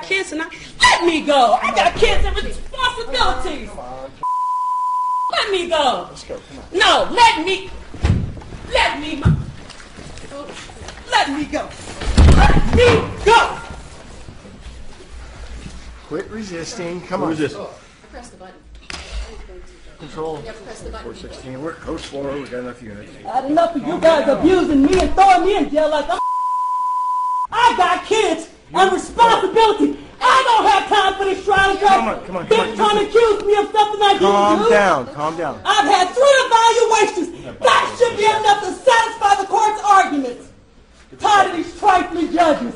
this and I let me go. I got kids and responsibilities. Let me go. Let's go. Come on. No, let me. Let me. Let me go. Let me go. Quit resisting. Come on. Who's this? Press the button. Control. You press the button. 416. We're code four. We got enough units. I had enough of you guys abusing me and throwing me in jail like I'm. I got kids and responsibility. Come on, come on, come on. They're trying to accuse me of something I didn't Calm do. down. Calm down. I've had three evaluations. That should be enough to satisfy the court's arguments. Tired of these trifling judges.